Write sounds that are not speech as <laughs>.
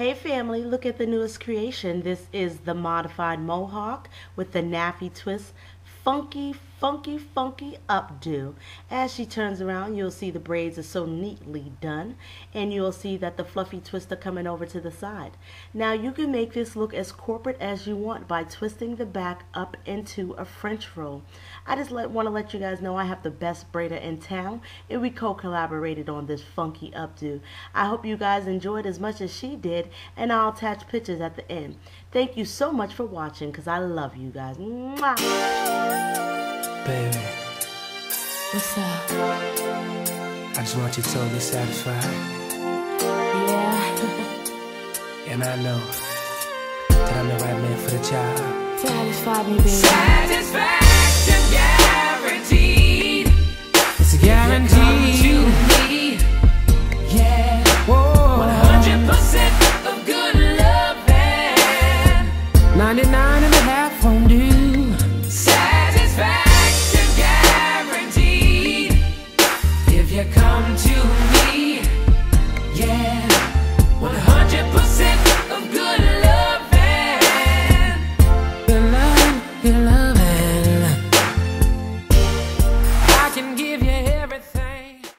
Hey family, look at the newest creation. This is the modified mohawk with the naffy twist funky, funky, funky updo. As she turns around, you'll see the braids are so neatly done, and you'll see that the fluffy twister coming over to the side. Now you can make this look as corporate as you want by twisting the back up into a French roll. I just let, want to let you guys know I have the best braider in town, and we co-collaborated on this funky updo. I hope you guys enjoyed as much as she did, and I'll attach pictures at the end. Thank you so much for watching, because I love you guys. Mwah! Baby, What's up? I just want you totally satisfied. Yeah, <laughs> And I know that I'm the right man for the job. satisfy me, baby. Satisfaction can give